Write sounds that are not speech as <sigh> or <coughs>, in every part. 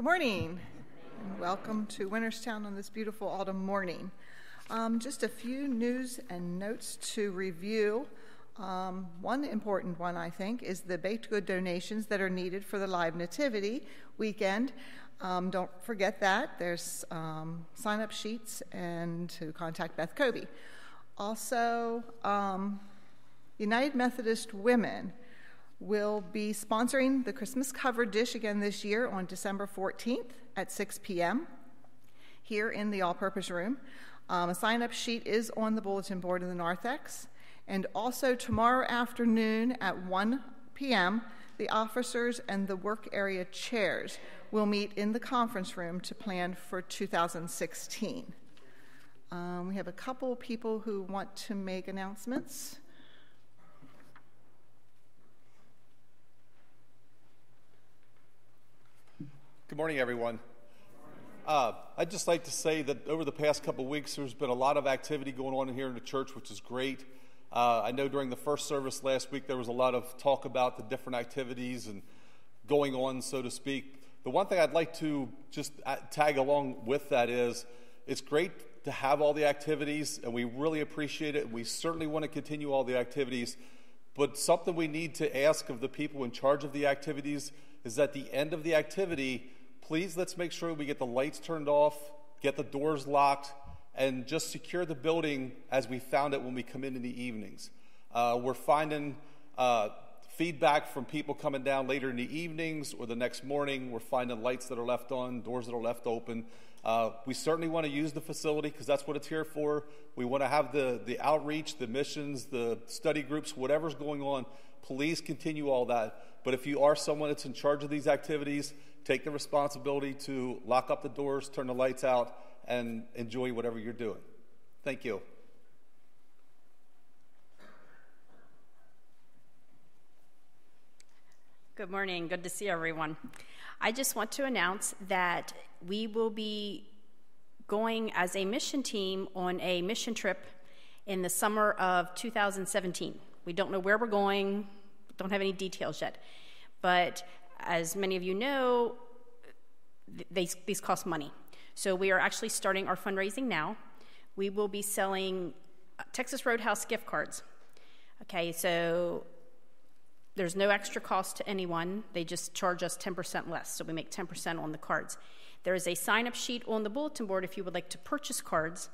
Good morning, and welcome to Winterstown on this beautiful autumn morning. Um, just a few news and notes to review. Um, one important one, I think, is the baked good donations that are needed for the Live Nativity weekend. Um, don't forget that. There's um, sign up sheets and to contact Beth Kobe. Also, um, United Methodist Women will be sponsoring the Christmas cover dish again this year on December 14th at 6 p.m. here in the all purpose room. Um, a sign up sheet is on the bulletin board in the narthex. And also tomorrow afternoon at 1 p.m., the officers and the work area chairs will meet in the conference room to plan for 2016. Um, we have a couple people who want to make announcements. Good morning, everyone. Uh, I'd just like to say that over the past couple weeks, there's been a lot of activity going on here in the church, which is great. Uh, I know during the first service last week, there was a lot of talk about the different activities and going on, so to speak. The one thing I'd like to just uh, tag along with that is it's great to have all the activities, and we really appreciate it. We certainly want to continue all the activities. But something we need to ask of the people in charge of the activities is at the end of the activity, please let's make sure we get the lights turned off, get the doors locked, and just secure the building as we found it when we come in in the evenings. Uh, we're finding uh, feedback from people coming down later in the evenings or the next morning. We're finding lights that are left on, doors that are left open. Uh, we certainly want to use the facility because that's what it's here for. We want to have the, the outreach, the missions, the study groups, whatever's going on. Please continue all that. But if you are someone that's in charge of these activities, take the responsibility to lock up the doors, turn the lights out, and enjoy whatever you're doing. Thank you. Good morning. Good to see everyone. I just want to announce that we will be going as a mission team on a mission trip in the summer of 2017. We don't know where we're going, don't have any details yet. But as many of you know, they, these cost money. So we are actually starting our fundraising now. We will be selling Texas Roadhouse gift cards. Okay, so there's no extra cost to anyone. They just charge us 10% less, so we make 10% on the cards. There is a sign up sheet on the bulletin board if you would like to purchase cards.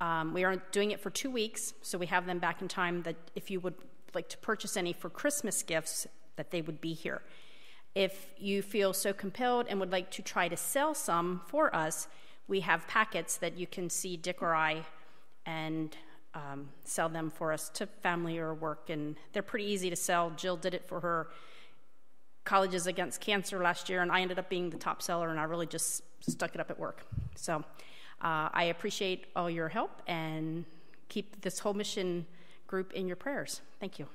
Um, we are doing it for two weeks, so we have them back in time that if you would like to purchase any for Christmas gifts, that they would be here. If you feel so compelled and would like to try to sell some for us, we have packets that you can see Dick or I and um, sell them for us to family or work, and they're pretty easy to sell. Jill did it for her colleges against cancer last year, and I ended up being the top seller, and I really just stuck it up at work. So uh, I appreciate all your help and keep this whole mission group in your prayers. Thank you.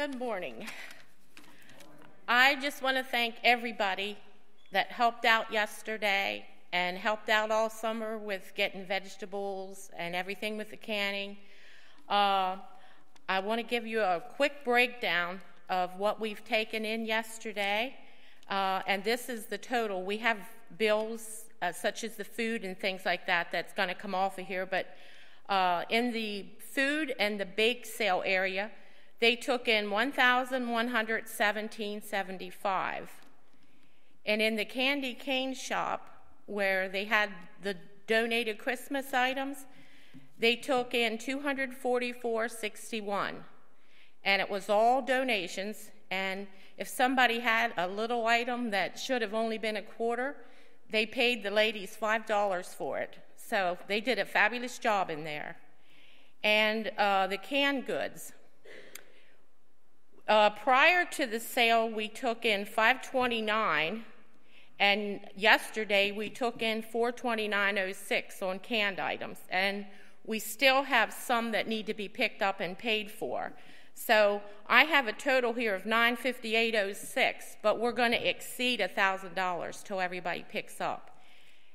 Good morning. I just want to thank everybody that helped out yesterday and helped out all summer with getting vegetables and everything with the canning. Uh, I want to give you a quick breakdown of what we've taken in yesterday, uh, and this is the total. We have bills uh, such as the food and things like that that's going to come off of here, but uh, in the food and the bake sale area, they took in 1,117.75. And in the candy cane shop, where they had the donated Christmas items, they took in 244.61. And it was all donations. And if somebody had a little item that should have only been a quarter, they paid the ladies $5 for it. So they did a fabulous job in there. And uh, the canned goods, uh, prior to the sale, we took in 529, and yesterday we took in 429.06 on canned items, and we still have some that need to be picked up and paid for. So I have a total here of 958.06, but we're going to exceed $1,000 till everybody picks up.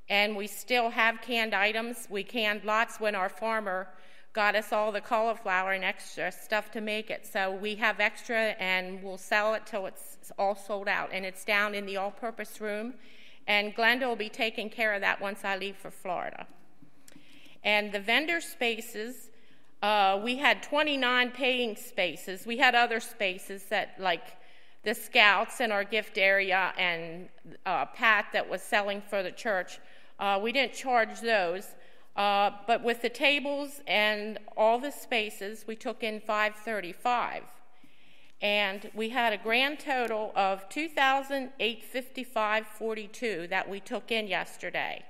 and we still have canned items. We canned lots when our farmer got us all the cauliflower and extra stuff to make it. So we have extra and we'll sell it till it's all sold out. And it's down in the all purpose room. And Glenda will be taking care of that once I leave for Florida. And the vendor spaces, uh, we had 29 paying spaces. We had other spaces that, like the scouts in our gift area and uh, Pat that was selling for the church. Uh, we didn't charge those. Uh, but with the tables and all the spaces, we took in 535. And we had a grand total of 2,855.42 that we took in yesterday.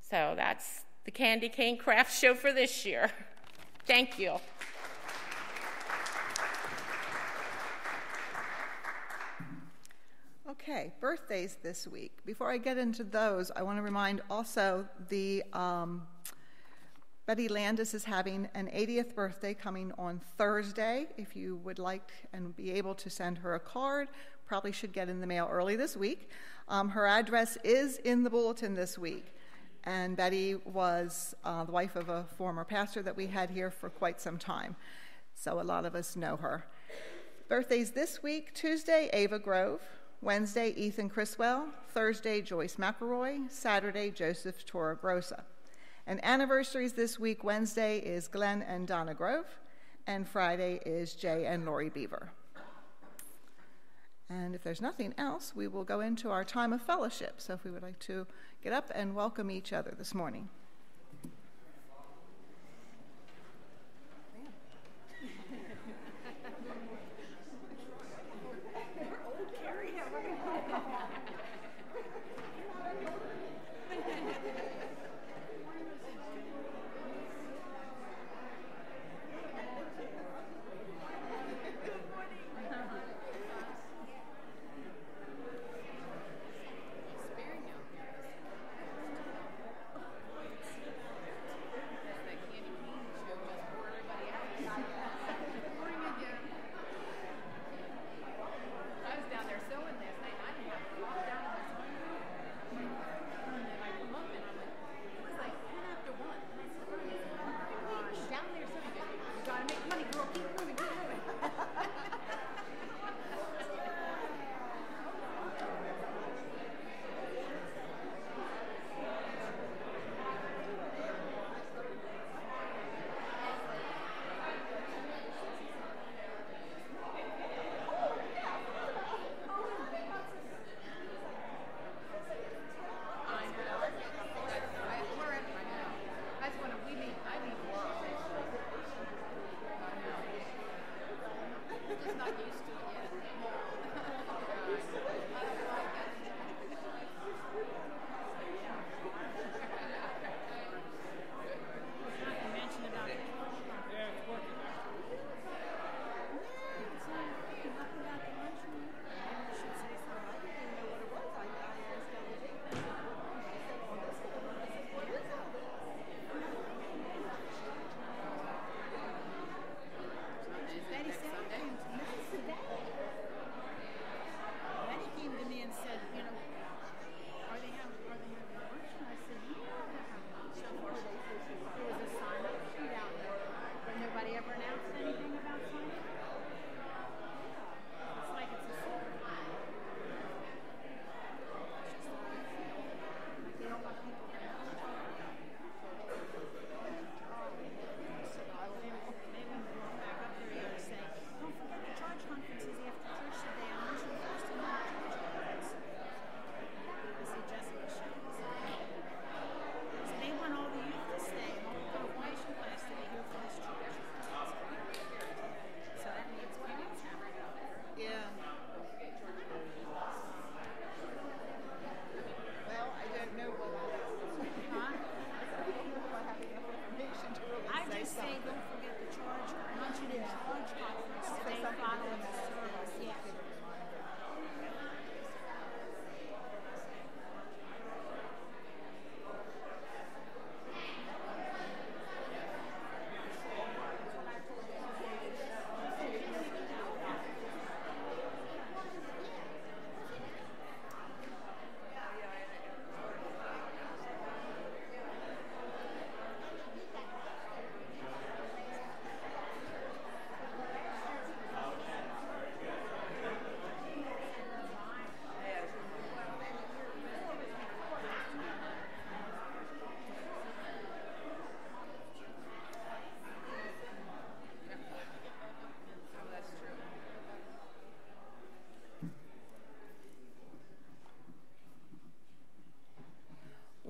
So that's the Candy Cane Craft Show for this year. <laughs> Thank you. Okay, birthdays this week. Before I get into those, I want to remind also the um, Betty Landis is having an 80th birthday coming on Thursday. If you would like and be able to send her a card, probably should get in the mail early this week. Um, her address is in the bulletin this week. And Betty was uh, the wife of a former pastor that we had here for quite some time. So a lot of us know her. Birthdays this week Tuesday, Ava Grove. Wednesday, Ethan Criswell. Thursday, Joyce McElroy. Saturday, Joseph Torregrossa. And anniversaries this week Wednesday is Glenn and Donna Grove. And Friday is Jay and Lori Beaver. And if there's nothing else, we will go into our time of fellowship. So if we would like to get up and welcome each other this morning.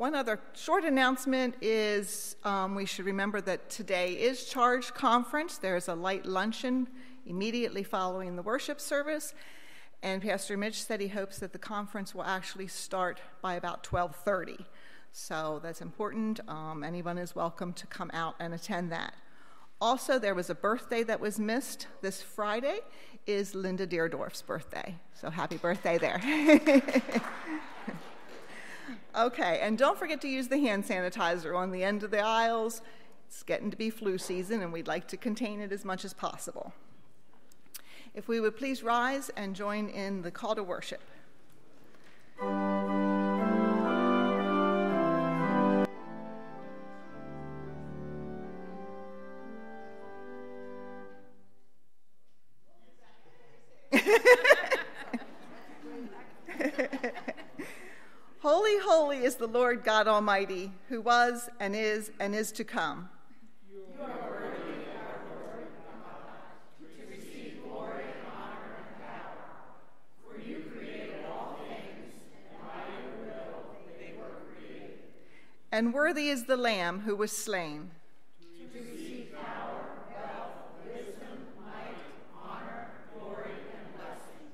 One other short announcement is um, we should remember that today is Charge Conference. There's a light luncheon immediately following the worship service, and Pastor Mitch said he hopes that the conference will actually start by about 12:30. So that's important. Um, anyone is welcome to come out and attend that. Also, there was a birthday that was missed this Friday. Is Linda Deerdorf's birthday? So happy birthday there. <laughs> Okay, and don't forget to use the hand sanitizer on the end of the aisles. It's getting to be flu season, and we'd like to contain it as much as possible. If we would please rise and join in the call to worship. Holy, is the Lord God Almighty, who was and is and is to come. And worthy is the Lamb who was slain. To receive power, wealth, wisdom, might, honor, glory, and blessing.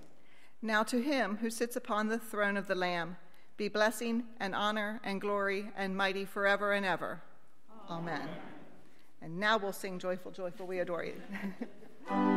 Now to him who sits upon the throne of the Lamb be blessing and honor and glory and mighty forever and ever. Amen. Amen. And now we'll sing Joyful, Joyful, We Adore You. <laughs>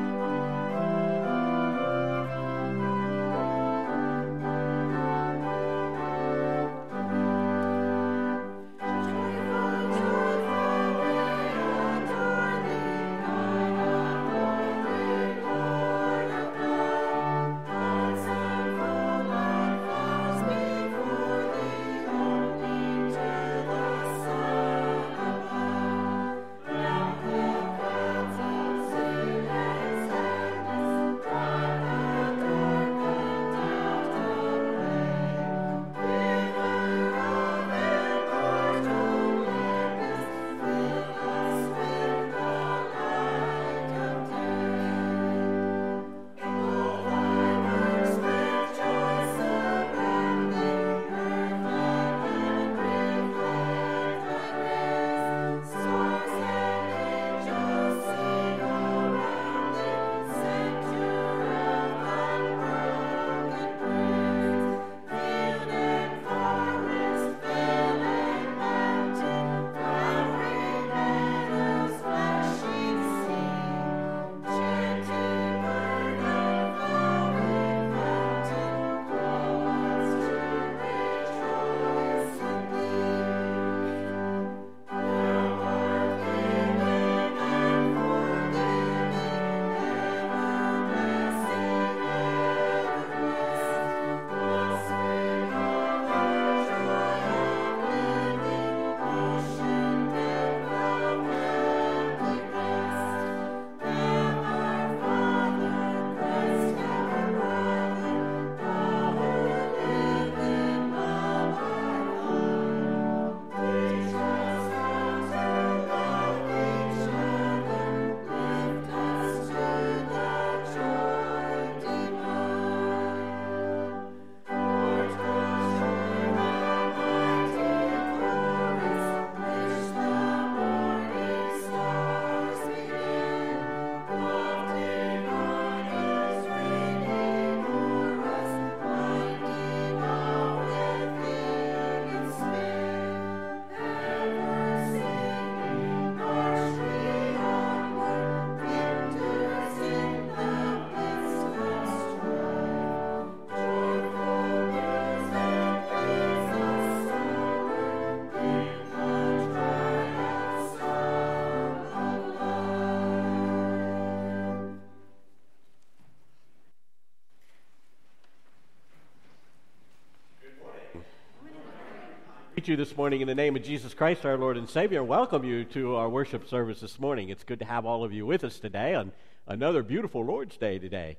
you this morning in the name of Jesus Christ, our Lord and Savior, and welcome you to our worship service this morning. It's good to have all of you with us today on another beautiful Lord's Day today.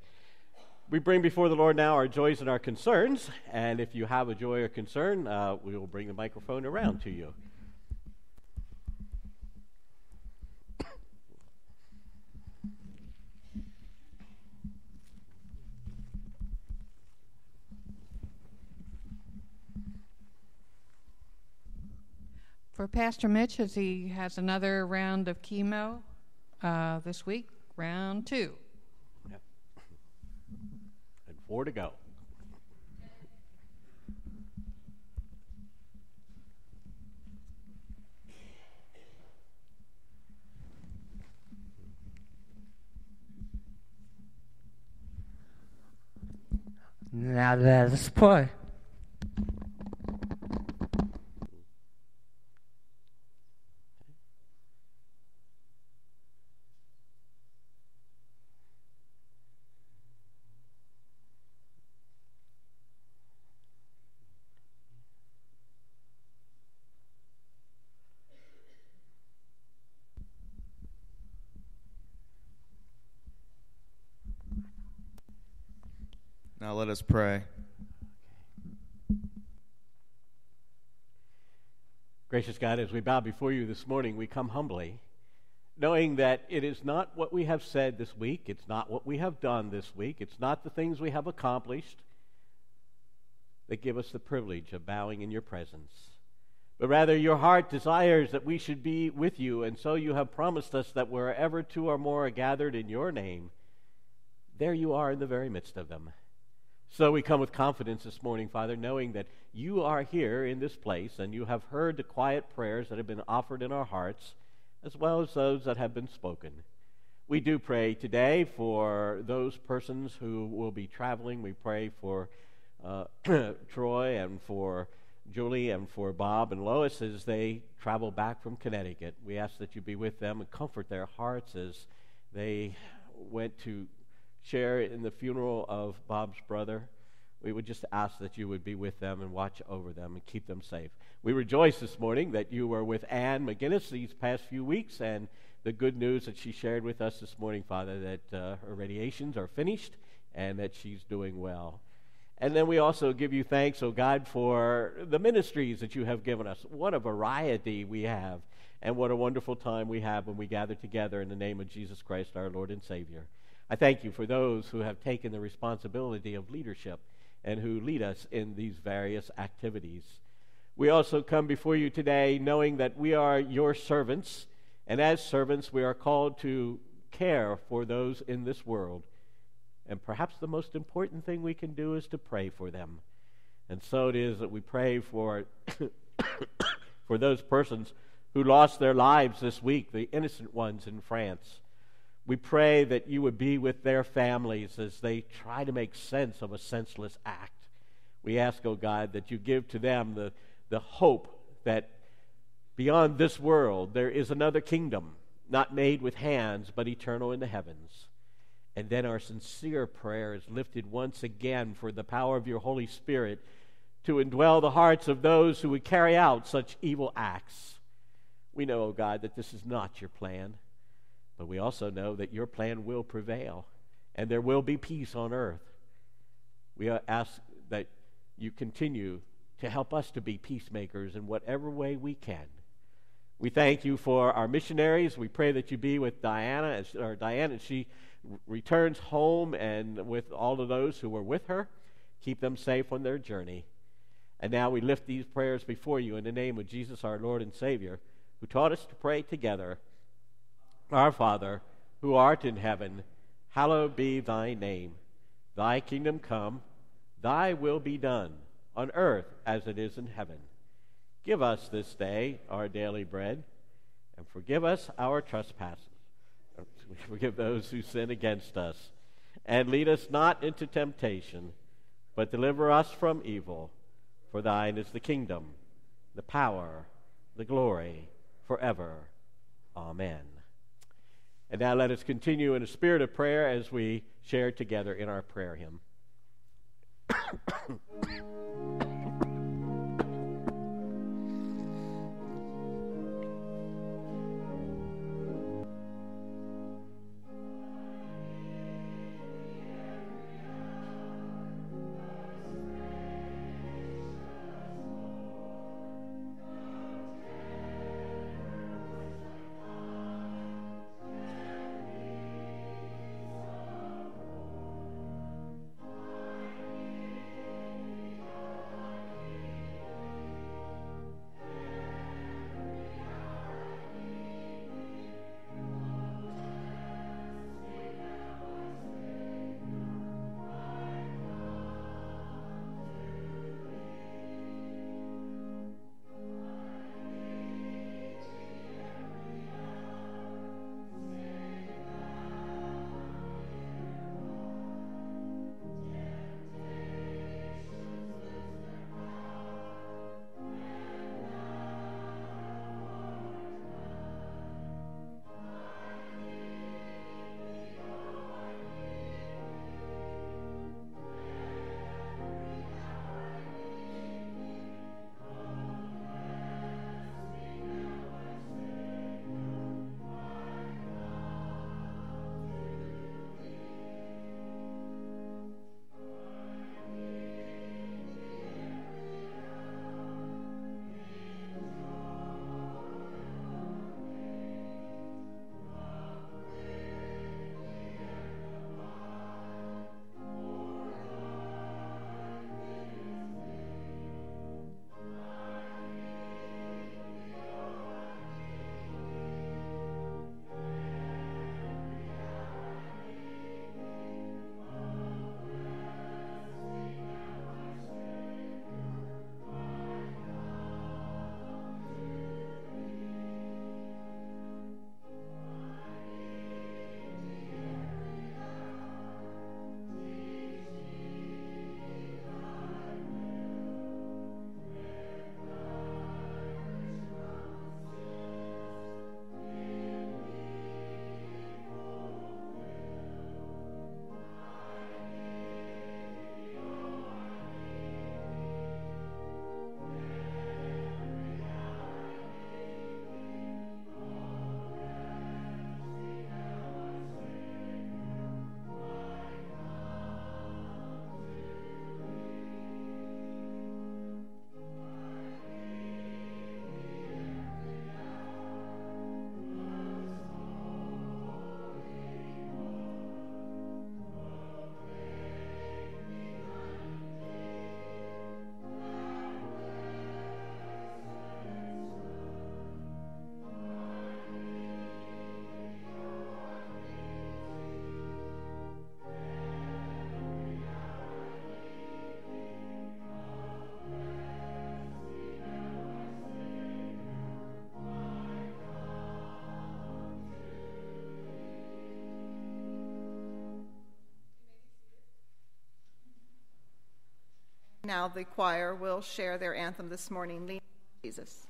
We bring before the Lord now our joys and our concerns, and if you have a joy or concern, uh, we will bring the microphone around to you. For Pastor Mitch as he has another round of chemo uh, this week, round two. Yep. And four to go. Now let us pray. Now let us pray. Gracious God, as we bow before you this morning, we come humbly, knowing that it is not what we have said this week, it's not what we have done this week, it's not the things we have accomplished that give us the privilege of bowing in your presence. But rather, your heart desires that we should be with you, and so you have promised us that wherever two or more are gathered in your name, there you are in the very midst of them. So we come with confidence this morning, Father, knowing that you are here in this place and you have heard the quiet prayers that have been offered in our hearts, as well as those that have been spoken. We do pray today for those persons who will be traveling. We pray for uh, <clears throat> Troy and for Julie and for Bob and Lois as they travel back from Connecticut. We ask that you be with them and comfort their hearts as they went to share in the funeral of Bob's brother. We would just ask that you would be with them and watch over them and keep them safe. We rejoice this morning that you were with Ann McGinnis these past few weeks and the good news that she shared with us this morning, Father, that uh, her radiations are finished and that she's doing well. And then we also give you thanks, oh God, for the ministries that you have given us. What a variety we have, and what a wonderful time we have when we gather together in the name of Jesus Christ, our Lord and Savior. I thank you for those who have taken the responsibility of leadership and who lead us in these various activities. We also come before you today knowing that we are your servants, and as servants, we are called to care for those in this world. And perhaps the most important thing we can do is to pray for them. And so it is that we pray for, <coughs> for those persons who lost their lives this week, the innocent ones in France. We pray that you would be with their families as they try to make sense of a senseless act. We ask, O oh God, that you give to them the, the hope that beyond this world there is another kingdom, not made with hands, but eternal in the heavens. And then our sincere prayer is lifted once again for the power of your Holy Spirit to indwell the hearts of those who would carry out such evil acts. We know, O oh God, that this is not your plan. But we also know that your plan will prevail and there will be peace on earth. We ask that you continue to help us to be peacemakers in whatever way we can. We thank you for our missionaries. We pray that you be with Diana as, or Diana as she returns home and with all of those who were with her. Keep them safe on their journey. And now we lift these prayers before you in the name of Jesus, our Lord and Savior, who taught us to pray together. Our Father, who art in heaven, hallowed be thy name. Thy kingdom come, thy will be done, on earth as it is in heaven. Give us this day our daily bread, and forgive us our trespasses. We <laughs> Forgive those who sin against us. And lead us not into temptation, but deliver us from evil. For thine is the kingdom, the power, the glory, forever. Amen. And now let us continue in a spirit of prayer as we share together in our prayer hymn. <coughs> Now the choir will share their anthem this morning, Jesus.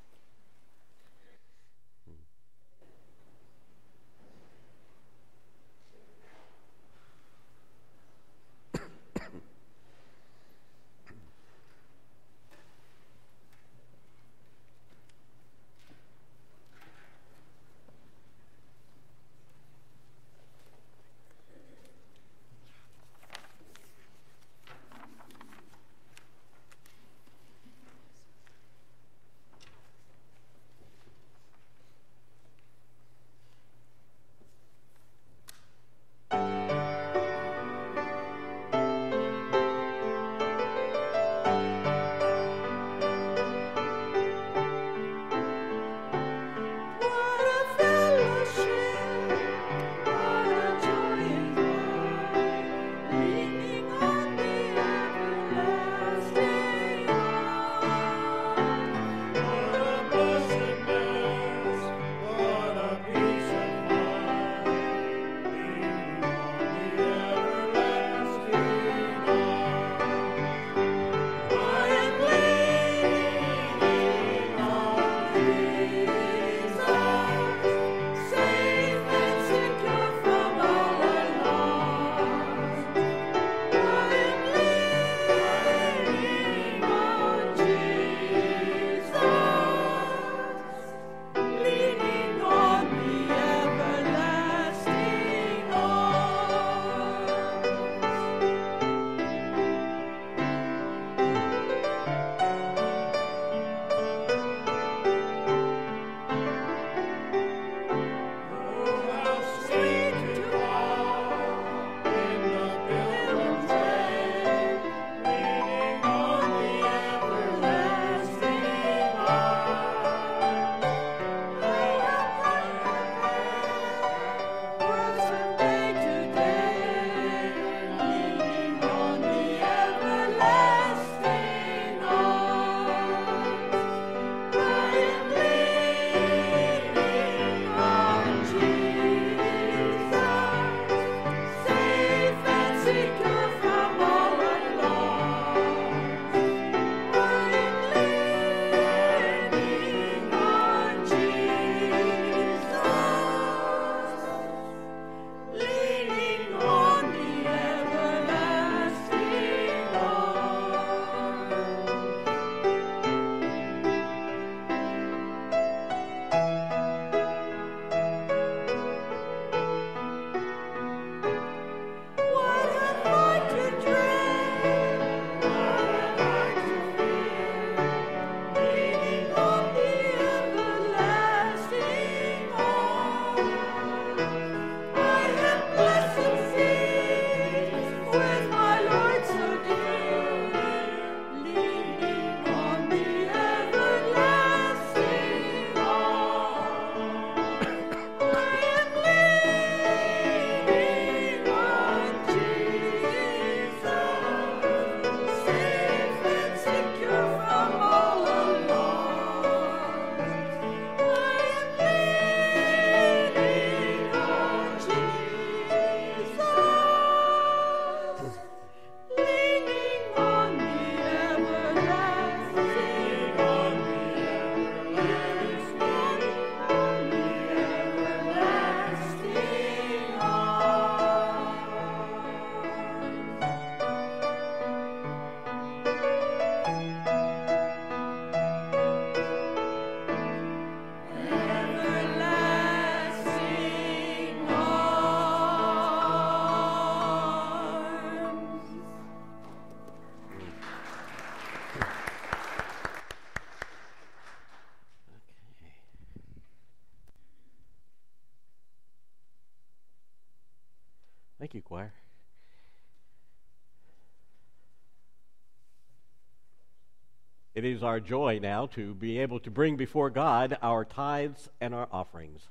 Is our joy now to be able to bring before God our tithes and our offerings.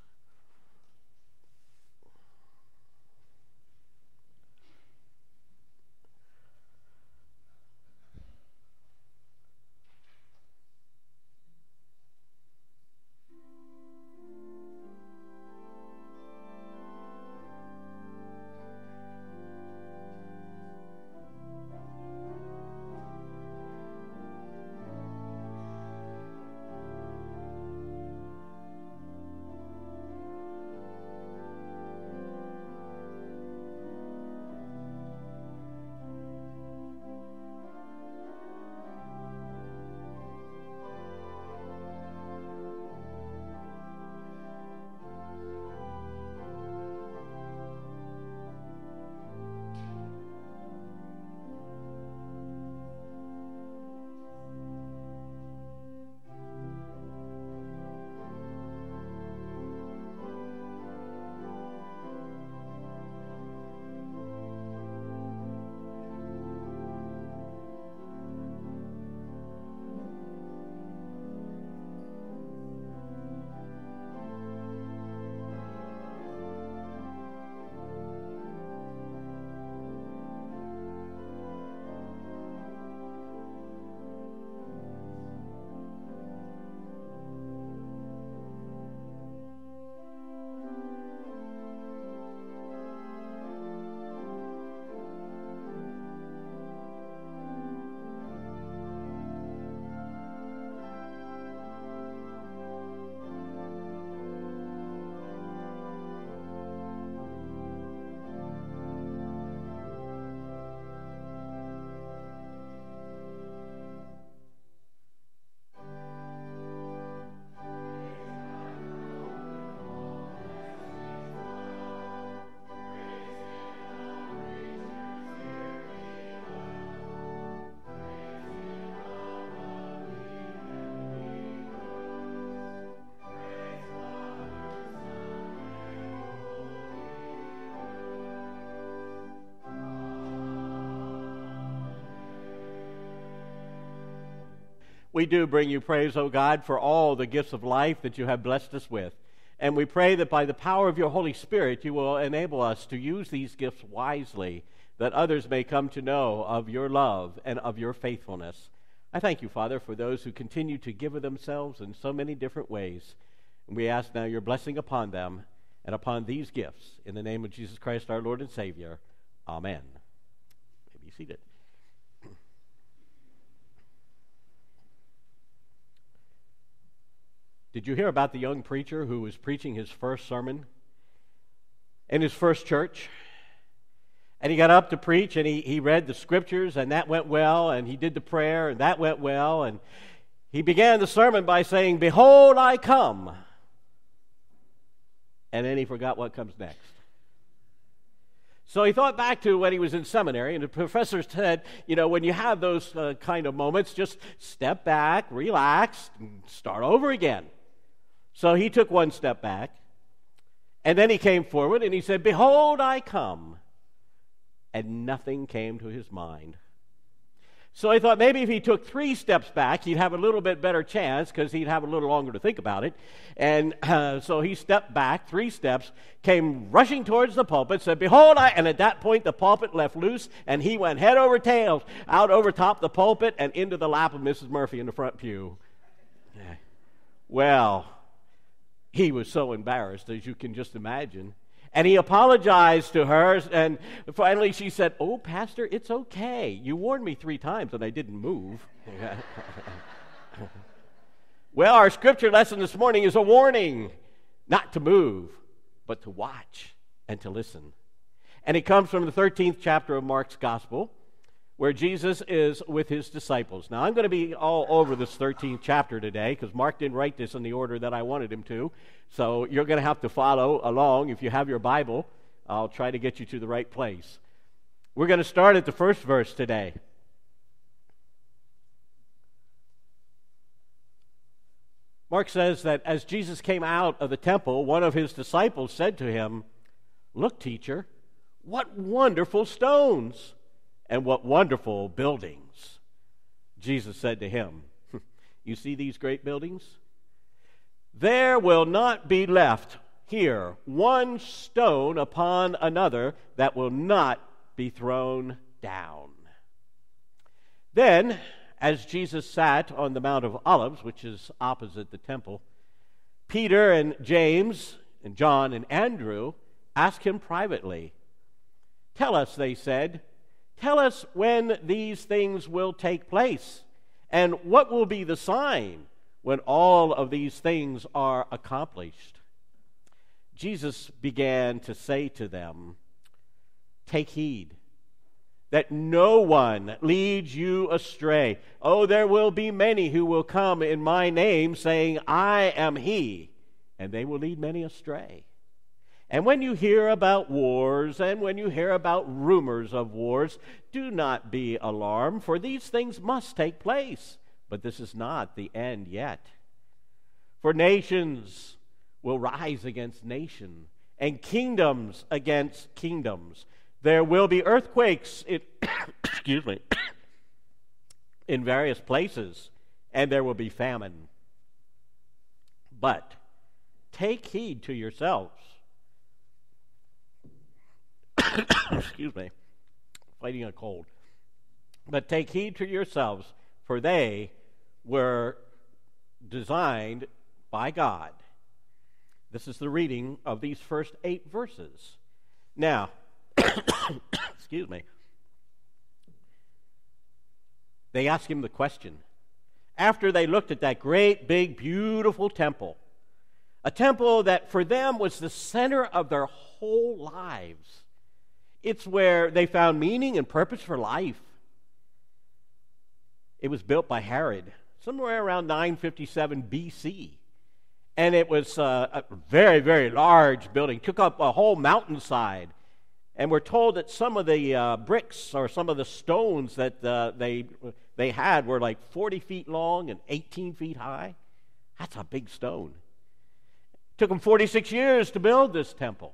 We do bring you praise, O God, for all the gifts of life that you have blessed us with. And we pray that by the power of your Holy Spirit, you will enable us to use these gifts wisely, that others may come to know of your love and of your faithfulness. I thank you, Father, for those who continue to give of themselves in so many different ways. And we ask now your blessing upon them and upon these gifts. In the name of Jesus Christ, our Lord and Savior. Amen. You may be seated. Did you hear about the young preacher who was preaching his first sermon in his first church? And he got up to preach and he, he read the scriptures, and that went well, and he did the prayer, and that went well. And he began the sermon by saying, Behold, I come. And then he forgot what comes next. So he thought back to when he was in seminary, and the professor said, you know, when you have those uh, kind of moments, just step back, relax, and start over again. So he took one step back, and then he came forward and he said, Behold, I come. And nothing came to his mind. So I thought maybe if he took three steps back, he'd have a little bit better chance because he'd have a little longer to think about it. And uh, <clears throat> so he stepped back three steps, came rushing towards the pulpit, said, Behold, I. And at that point, the pulpit left loose, and he went head over tails out over top the pulpit and into the lap of Mrs. Murphy in the front pew. Well, he was so embarrassed, as you can just imagine. And he apologized to her, and finally she said, Oh, Pastor, it's okay. You warned me three times and I didn't move. <laughs> well, our scripture lesson this morning is a warning not to move, but to watch and to listen. And it comes from the 13th chapter of Mark's Gospel where Jesus is with his disciples. Now, I'm going to be all over this 13th chapter today because Mark didn't write this in the order that I wanted him to. So you're going to have to follow along. If you have your Bible, I'll try to get you to the right place. We're going to start at the first verse today. Mark says that as Jesus came out of the temple, one of his disciples said to him, Look, teacher, what wonderful stones! And what wonderful buildings. Jesus said to him, <laughs> You see these great buildings? There will not be left here one stone upon another that will not be thrown down. Then, as Jesus sat on the Mount of Olives, which is opposite the temple, Peter and James and John and Andrew asked him privately, Tell us, they said, Tell us when these things will take place, and what will be the sign when all of these things are accomplished. Jesus began to say to them, Take heed that no one leads you astray. Oh, there will be many who will come in my name, saying, I am he, and they will lead many astray. And when you hear about wars and when you hear about rumors of wars, do not be alarmed, for these things must take place. But this is not the end yet. For nations will rise against nation, and kingdoms against kingdoms. There will be earthquakes in, <coughs> excuse me, <coughs> in various places, and there will be famine. But take heed to yourselves <coughs> excuse me, fighting a cold. But take heed to yourselves, for they were designed by God. This is the reading of these first eight verses. Now, <coughs> excuse me. They ask him the question. After they looked at that great, big, beautiful temple, a temple that for them was the center of their whole lives, it's where they found meaning and purpose for life. It was built by Herod somewhere around 957 BC. And it was uh, a very, very large building, took up a whole mountainside. And we're told that some of the uh, bricks or some of the stones that uh, they, they had were like 40 feet long and 18 feet high. That's a big stone. It took them 46 years to build this temple.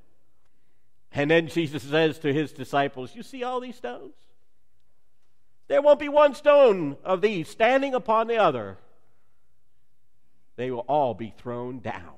And then Jesus says to his disciples, You see all these stones? There won't be one stone of these standing upon the other they will all be thrown down.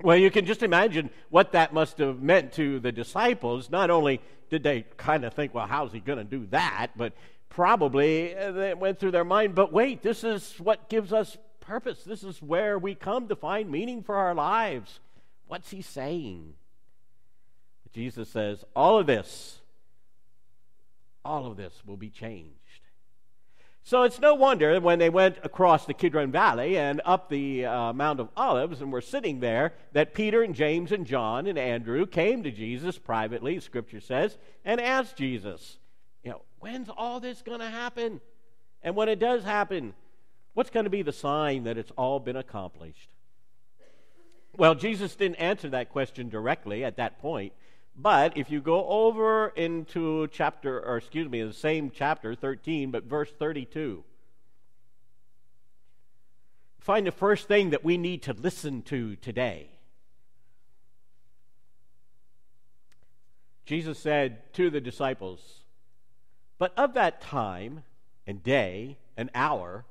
Well, you can just imagine what that must have meant to the disciples. Not only did they kind of think, well, how's he going to do that? But probably uh, it went through their mind, but wait, this is what gives us purpose. This is where we come to find meaning for our lives. What's he saying? Jesus says, all of this, all of this will be changed. So it's no wonder when they went across the Kidron Valley and up the uh, Mount of Olives and were sitting there that Peter and James and John and Andrew came to Jesus privately, Scripture says, and asked Jesus, you know, when's all this going to happen? And when it does happen, what's going to be the sign that it's all been accomplished? Well, Jesus didn't answer that question directly at that point. But if you go over into chapter, or excuse me, the same chapter, 13, but verse 32, find the first thing that we need to listen to today. Jesus said to the disciples, But of that time and day and hour,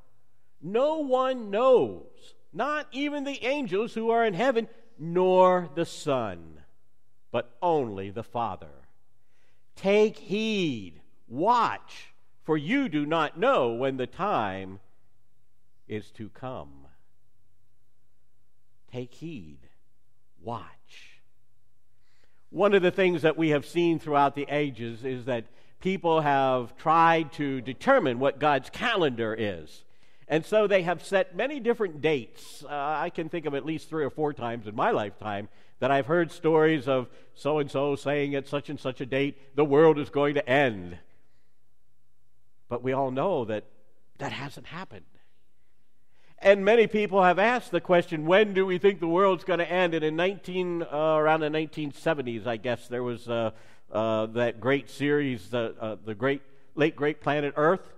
no one knows, not even the angels who are in heaven, nor the Son but only the Father. Take heed, watch, for you do not know when the time is to come. Take heed, watch. One of the things that we have seen throughout the ages is that people have tried to determine what God's calendar is. And so they have set many different dates. Uh, I can think of at least three or four times in my lifetime that I've heard stories of so and so saying at such and such a date, the world is going to end. But we all know that that hasn't happened. And many people have asked the question, when do we think the world's going to end? And in 19, uh, around the 1970s, I guess, there was uh, uh, that great series, uh, the great, late great planet Earth,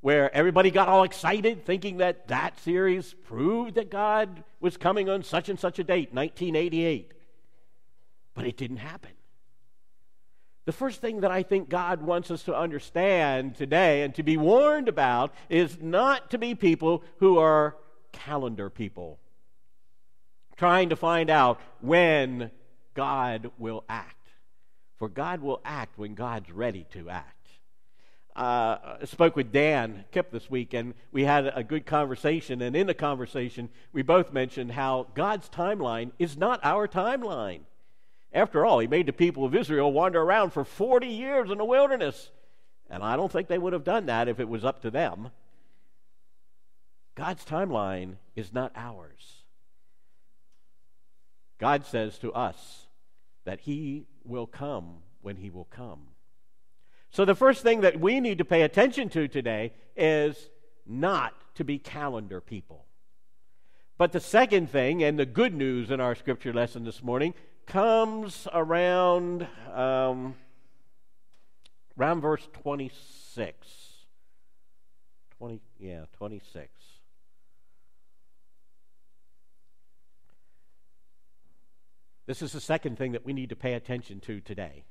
where everybody got all excited thinking that that series proved that God was coming on such and such a date, 1988. But it didn't happen. The first thing that I think God wants us to understand today and to be warned about is not to be people who are calendar people, trying to find out when God will act. For God will act when God's ready to act uh, spoke with Dan Kip this week, and we had a good conversation. And in the conversation, we both mentioned how God's timeline is not our timeline. After all, He made the people of Israel wander around for 40 years in the wilderness. And I don't think they would have done that if it was up to them. God's timeline is not ours. God says to us that He will come when He will come. So, the first thing that we need to pay attention to today is not to be calendar people. But the second thing, and the good news in our scripture lesson this morning, comes around, um, around verse 26. 20, yeah, 26. This is the second thing that we need to pay attention to today.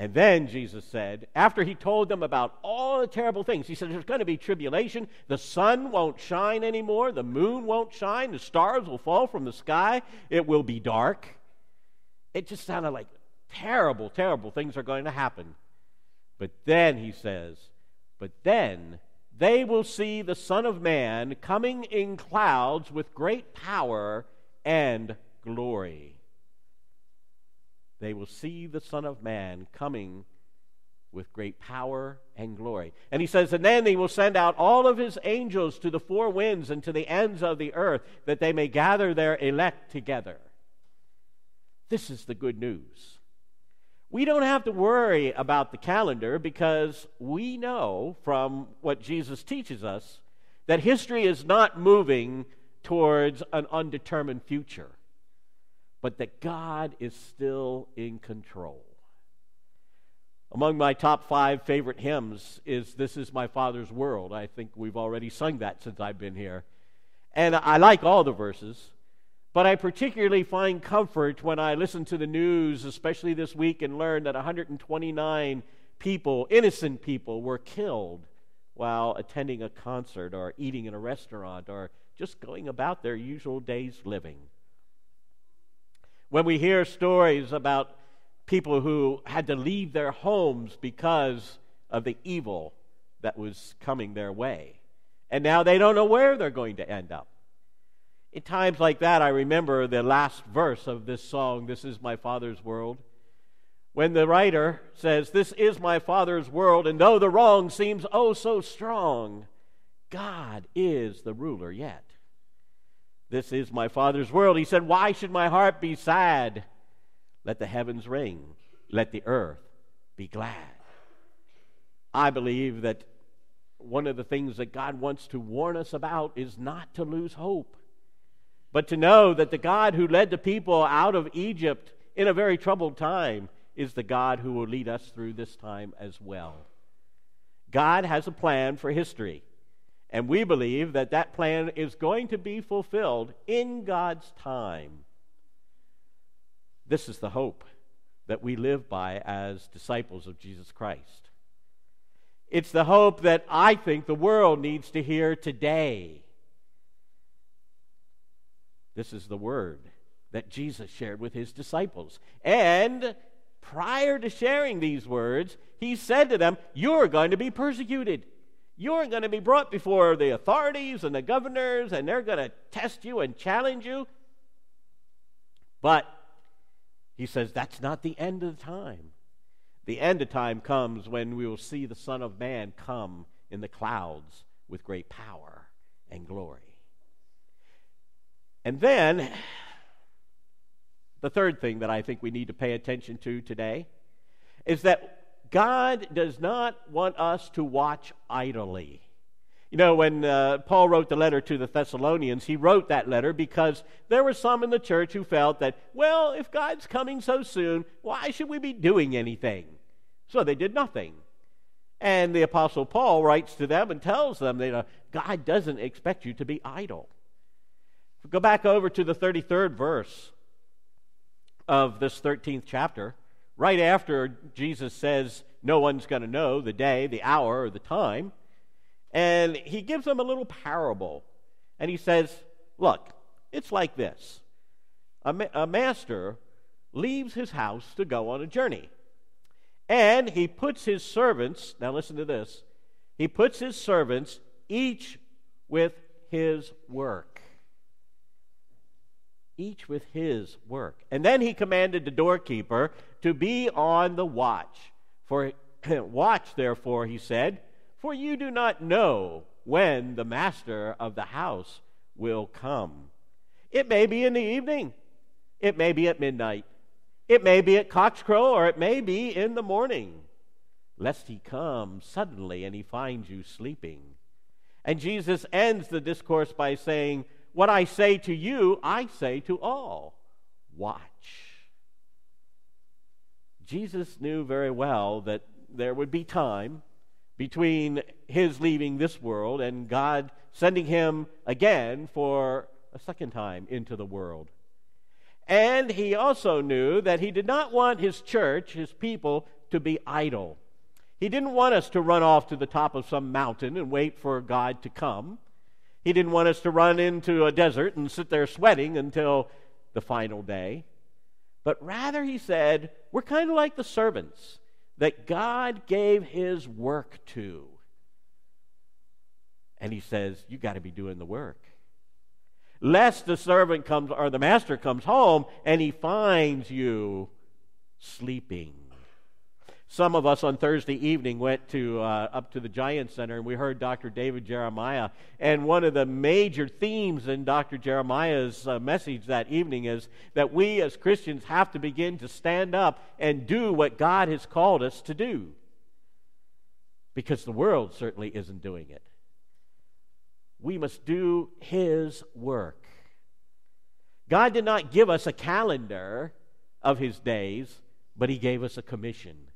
And then Jesus said, after he told them about all the terrible things, he said, There's going to be tribulation. The sun won't shine anymore. The moon won't shine. The stars will fall from the sky. It will be dark. It just sounded like terrible, terrible things are going to happen. But then, he says, But then they will see the Son of Man coming in clouds with great power and glory they will see the Son of Man coming with great power and glory. And he says, And then he will send out all of his angels to the four winds and to the ends of the earth, that they may gather their elect together. This is the good news. We don't have to worry about the calendar because we know from what Jesus teaches us that history is not moving towards an undetermined future but that God is still in control. Among my top five favorite hymns is This Is My Father's World. I think we've already sung that since I've been here. And I like all the verses, but I particularly find comfort when I listen to the news, especially this week, and learn that 129 people, innocent people, were killed while attending a concert or eating in a restaurant or just going about their usual day's living. When we hear stories about people who had to leave their homes because of the evil that was coming their way, and now they don't know where they're going to end up. In times like that, I remember the last verse of this song, This is My Father's World when the writer says, This is my Father's world, and though the wrong seems oh so strong, God is the ruler yet. This is my Father's world. He said, Why should my heart be sad? Let the heavens ring, let the earth be glad. I believe that one of the things that God wants to warn us about is not to lose hope, but to know that the God who led the people out of Egypt in a very troubled time is the God who will lead us through this time as well. God has a plan for history, and we believe that that plan is going to be fulfilled in God's time. This is the hope that we live by as disciples of Jesus Christ. It's the hope that I think the world needs to hear today. This is the word that Jesus shared with his disciples. And prior to sharing these words, he said to them, You're going to be persecuted. You're going to be brought before the authorities and the governors, and they're going to test you and challenge you. But he says that's not the end of the time. The end of time comes when we will see the Son of Man come in the clouds with great power and glory. And then the third thing that I think we need to pay attention to today is that God does not want us to watch idly. You know, when uh, Paul wrote the letter to the Thessalonians, he wrote that letter because there were some in the church who felt that, well, if God's coming so soon, why should we be doing anything? So they did nothing. And the Apostle Paul writes to them and tells them that uh, God doesn't expect you to be idle. Go back over to the 33rd verse of this 13th chapter, right after Jesus says, No one's going to know the day, the hour, or the time. And he gives them a little parable. And he says, Look, it's like this a, ma- a master leaves his house to go on a journey. And he puts his servants, now listen to this, he puts his servants each with his work each with his work. And then he commanded the doorkeeper to be on the watch. For <clears throat> watch, therefore, he said, for you do not know when the master of the house will come. It may be in the evening, it may be at midnight, it may be at cockscrow, or it may be in the morning, lest he come suddenly and he finds you sleeping. And Jesus ends the discourse by saying, what I say to you, I say to all watch. Jesus knew very well that there would be time between his leaving this world and God sending him again for a second time into the world. And he also knew that he did not want his church, his people, to be idle. He didn't want us to run off to the top of some mountain and wait for God to come. He didn't want us to run into a desert and sit there sweating until the final day. But rather, he said, we're kind of like the servants that God gave his work to. And he says, you got to be doing the work. Lest the servant comes or the master comes home and he finds you sleeping. Some of us on Thursday evening went to uh, up to the Giant Center and we heard Dr. David Jeremiah. And one of the major themes in Dr. Jeremiah's uh, message that evening is that we as Christians have to begin to stand up and do what God has called us to do. Because the world certainly isn't doing it. We must do His work. God did not give us a calendar of His days, but He gave us a commission.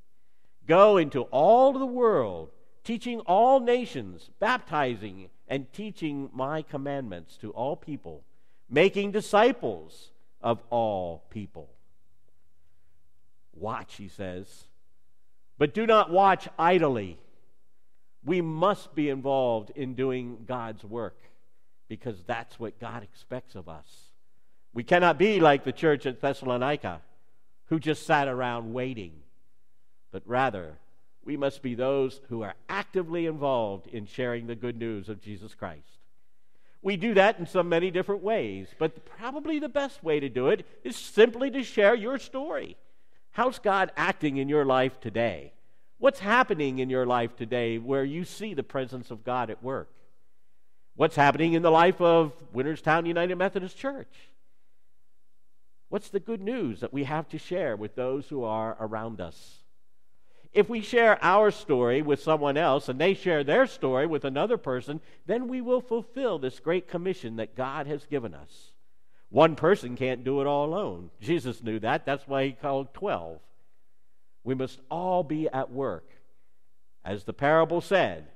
Go into all the world, teaching all nations, baptizing and teaching my commandments to all people, making disciples of all people. Watch, he says, but do not watch idly. We must be involved in doing God's work because that's what God expects of us. We cannot be like the church at Thessalonica who just sat around waiting, but rather, we must be those who are actively involved in sharing the good news of Jesus Christ. We do that in so many different ways, but probably the best way to do it is simply to share your story. How's God acting in your life today? What's happening in your life today where you see the presence of God at work? What's happening in the life of Winterstown United Methodist Church? What's the good news that we have to share with those who are around us? If we share our story with someone else and they share their story with another person, then we will fulfill this great commission that God has given us. One person can't do it all alone. Jesus knew that. That's why he called 12. We must all be at work, as the parable said,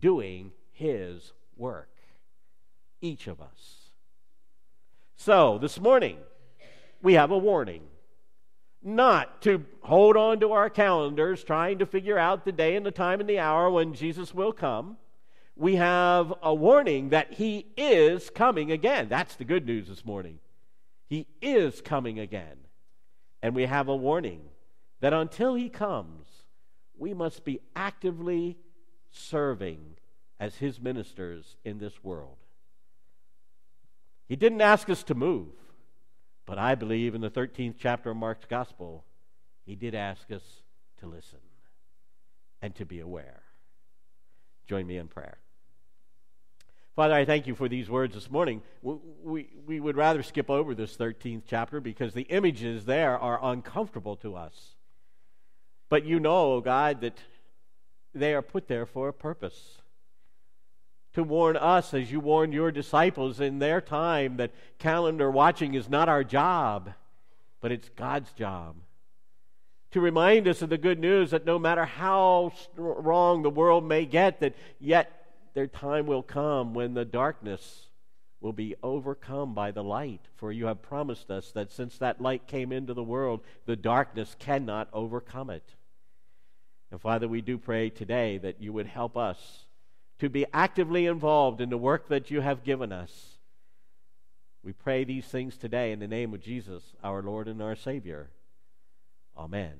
doing his work. Each of us. So, this morning, we have a warning not to hold on to our calendars trying to figure out the day and the time and the hour when Jesus will come. We have a warning that he is coming again. That's the good news this morning. He is coming again. And we have a warning that until he comes, we must be actively serving as his ministers in this world. He didn't ask us to move. But I believe in the 13th chapter of Mark's Gospel, he did ask us to listen and to be aware. Join me in prayer. Father, I thank you for these words this morning. We, we, we, would rather skip over this 13th chapter because the images there are uncomfortable to us. But you know, God, that they are put there for a purpose to warn us as you warned your disciples in their time that calendar watching is not our job, but it's God's job. To remind us of the good news that no matter how wrong the world may get, that yet their time will come when the darkness will be overcome by the light. For you have promised us that since that light came into the world, the darkness cannot overcome it. And Father, we do pray today that you would help us to be actively involved in the work that you have given us. We pray these things today in the name of Jesus, our Lord and our Savior. Amen.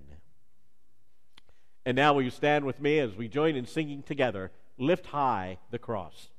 And now, will you stand with me as we join in singing together, Lift High the Cross?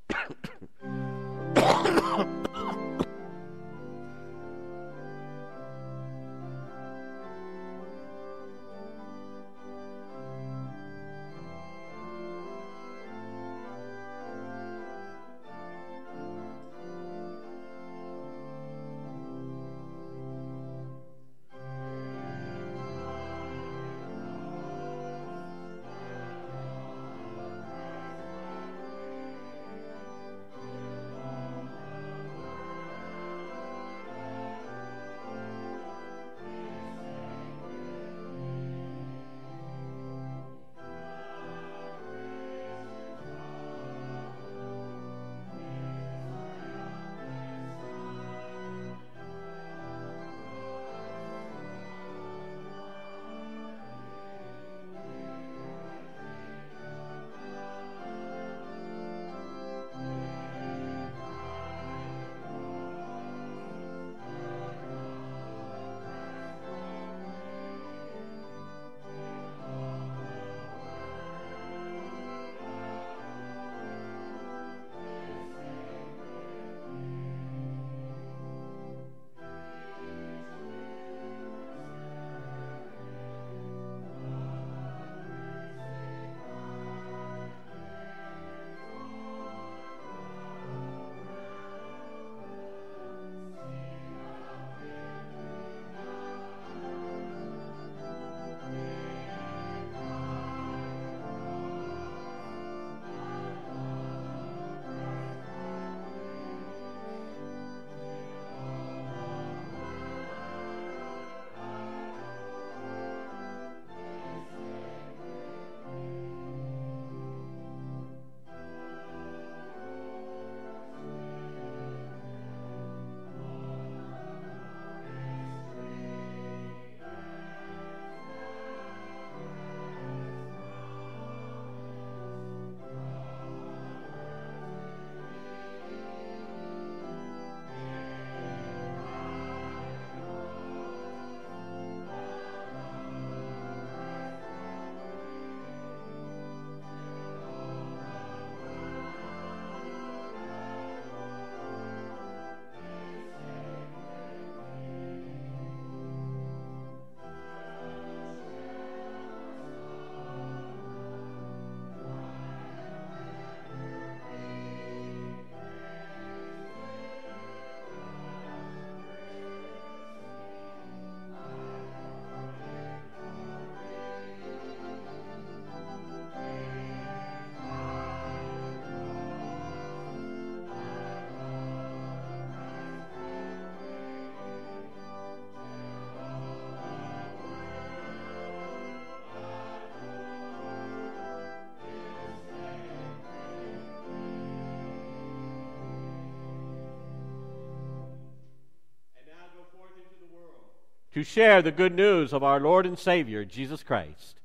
To share the good news of our Lord and Savior, Jesus Christ.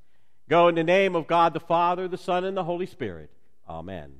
Go in the name of God the Father, the Son, and the Holy Spirit. Amen.